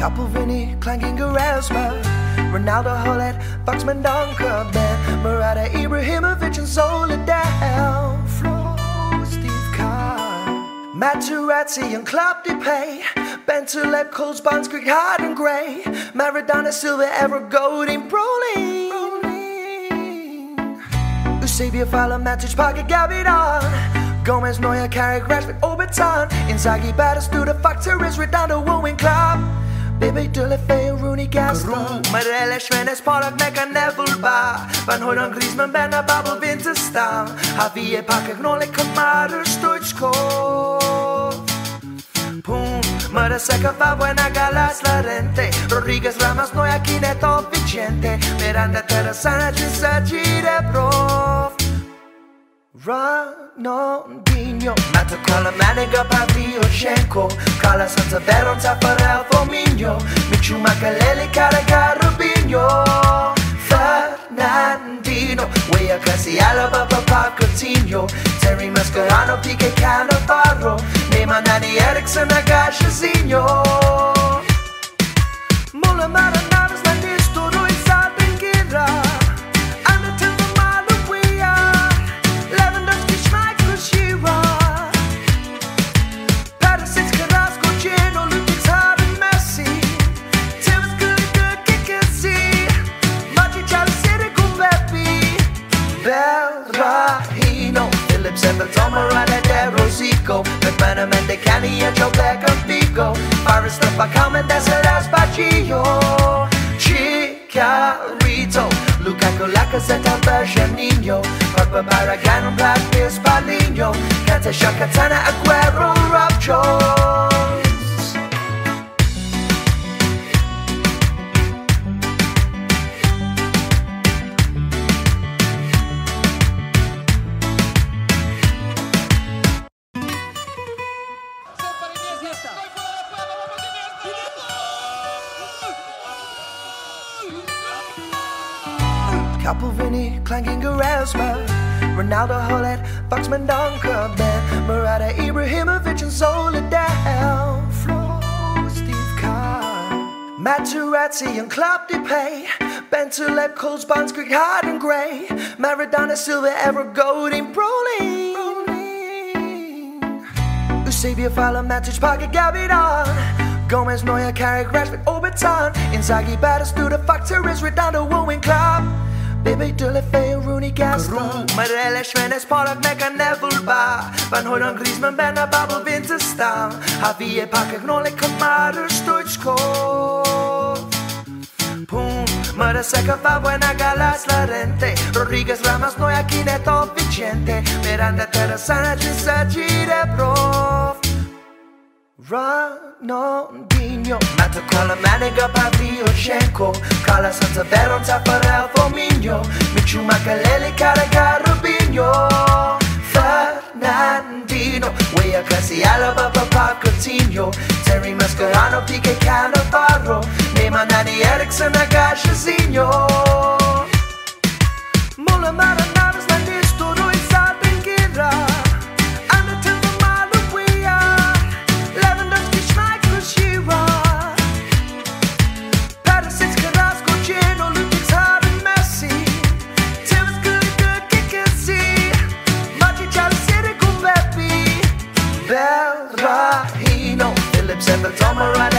Couple vinny, clanking Erasmus, Ronaldo Hullet, Foxman Donker, Ben, Murata Ibrahimovic, and Soledad, Flo, Steve Carr, Materazzi and Klopp Depay, Bentaleb, Coles, Bonds, Greg Harden, Gray, Maradona, Silva, Ever, Golding, Brolin, Eusebio, Fowler, Matic, Parker, Gavidon, Gomez, Neuer, Carrick, Rashford, Oberton, Inzaghi, Batistuta, Factories, Redondo, Wooing, Club. Baby, dulle fe Rooney Gaston. Marelle, Schwennes, Pollock, Mecca, Neville, Bar. Van Hoyden, Griezmann, Benner, Babel, Winterstam Javier, Packer, Gnole, Kamara, Stoichko Pum, Mara Seca, fa buena galas, la rente Rodriguez, Ramos, Noia, Kineto, Vicente. Miranda, Gisa, Gire, Prof Ronaldinho Kola, Maniga, Pavio, Shenko Kala, Santa Veronta, Farel, Fominho. Michu, Makelele, Carrega, Robinho. Fernandinho Wea, Cassi, Alaba, Papa, Coutinho. Terry, Mascherano, Pique, Cannavaro. Neymar, Nani, Eriksson, Agachazinho Mola, Maranadas, Rosico McManaman, De Canny, and Joe Beckham, Figo Faris, the Bacam, and Desert, Baggio Chicharito Lukaku, Lacazette, Bergenino Pogba, Barragán, Brad Pitt, Spalinho Kante, Shakatana, Aguero, Rob Couple Vinny, clanking Erasmus, Ronaldo Hullet, Foxman Donker, Ben, Murata Ibrahimovic, and Soledad, Flo, Steve Carr, Materazzi and Klopp Depay, Bentaleb, Coles, Bonds, Greg Harden, Gray, Maradona, Silva, Ever, Golding, Brolin, Eusebio, Fowler, Matic, Parker, Gavidon, Gomez, Neuer, Carrick, Rashford, Oberton, Inzaghi, Batistuta, Factories, Redondo, Wooing, Club. Baby, dulle fe Rooney Gaston Marelle, Schwennes, Pollock, Mecca, Neville, Bar. Van Hoyden, Griezmann, Benner, Babel, Winterstam Javier, Packer, Gnole, Kamara, Stoichko Pum, Mara Seca, fa buena galas, la rente Rodriguez, Ramos, no Noia, Kineto, Vicente. Miranda, Terrasana, Gisa, Gire, Prof. Ronaldinho. Mato Kola, Maniga, Pavio, Shenko Kala, Santa Veronta, Farel, Fominho Michu, Makelele, Carrega, Robinho Fernandinho. Wea, Cassi, Alaba, Papa, Coutinho Terry, Mascherano, Pique, Cannavaro. Neymar, Nani, Eriksson, Agachazinho Mola, Maranadas, the tomorrow.